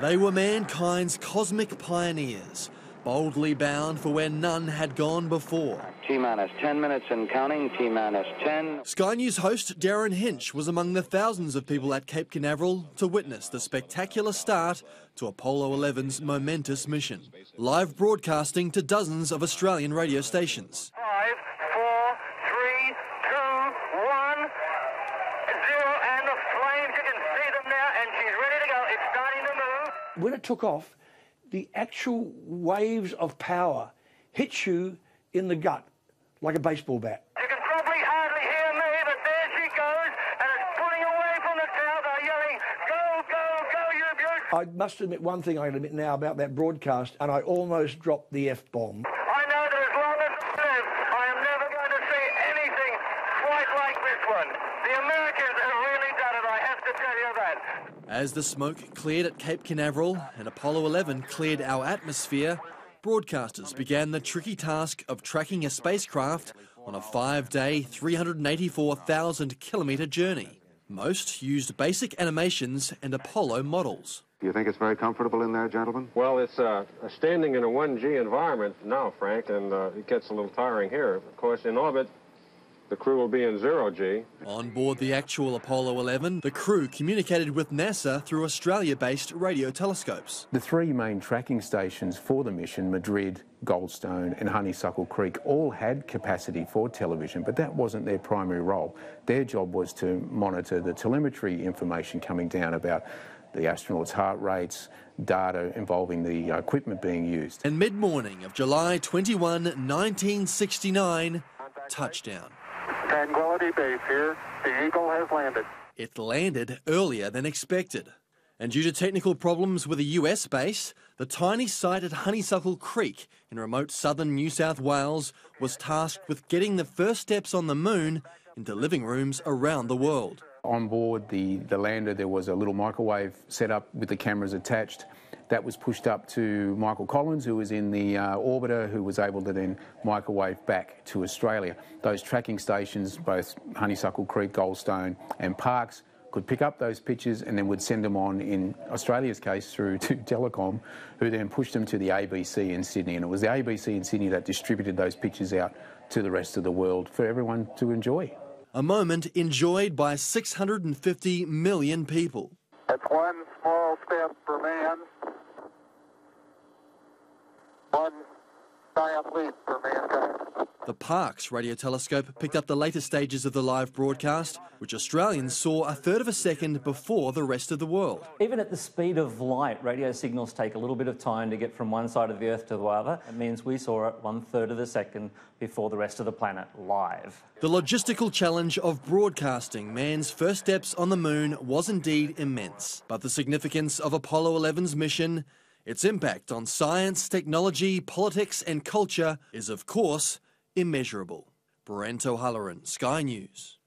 They were mankind's cosmic pioneers, boldly bound for where none had gone before. T minus 10 minutes and counting, T minus 10. Sky News host Derryn Hinch was among the thousands of people at Cape Canaveral to witness the spectacular start to Apollo 11's momentous mission. Live broadcasting to dozens of Australian radio stations. Five, four, three, two, one, zero, and the flames, you can see them now, and she's ready to go. It's starting to move. When it took off, the actual waves of power hit you in the gut like a baseball bat. You can probably hardly hear me, but there she goes, and it's pulling away from the tower. They're yelling, go, go, go, you beaut. I must admit one thing I admit now about that broadcast, and I almost dropped the F bomb. I know that as long as I live, I am never going to see anything quite like this one. The Americans have really done it, I have to tell you that. As the smoke cleared at Cape Canaveral and Apollo 11 cleared our atmosphere, broadcasters began the tricky task of tracking a spacecraft on a five day, 384,000 kilometre journey. Most used basic animations and Apollo models. Do you think it's very comfortable in there, gentlemen? Well, it's uh, standing in a 1G environment now, Frank, and uh, it gets a little tiring here. Of course, in orbit, the crew will be in 0G. On board the actual Apollo 11, the crew communicated with NASA through Australia based radio telescopes. The three main tracking stations for the mission, Madrid, Goldstone, and Honeysuckle Creek, all had capacity for television, but that wasn't their primary role. Their job was to monitor the telemetry information coming down about the astronauts' heart rates, data involving the equipment being used. And mid morning of July 21, 1969, touchdown. Tranquility Base here. The Eagle has landed. It landed earlier than expected. And due to technical problems with a US base, the tiny site at Honeysuckle Creek in remote southern New South Wales was tasked with getting the first steps on the moon into living rooms around the world. On board the, the lander, there was a little microwave set up with the cameras attached. That was pushed up to Michael Collins, who was in the uh, orbiter, who was able to then microwave back to Australia. Those tracking stations, both Honeysuckle Creek, Goldstone, and Parkes, could pick up those pictures and then would send them on, in Australia's case, through to Telecom, who then pushed them to the ABC in Sydney. And it was the ABC in Sydney that distributed those pictures out to the rest of the world for everyone to enjoy. A moment enjoyed by 650 million people. It's one small step for man, one giant leap for mankind. The Parkes radio telescope picked up the later stages of the live broadcast, which Australians saw a third of a second before the rest of the world. Even at the speed of light, radio signals take a little bit of time to get from one side of the Earth to the other. It means we saw it one third of a second before the rest of the planet live. The logistical challenge of broadcasting man's first steps on the moon was indeed immense. But the significance of Apollo 11's mission, its impact on science, technology, politics, and culture is, of course, immeasurable. Brent O'Halloran, Sky News.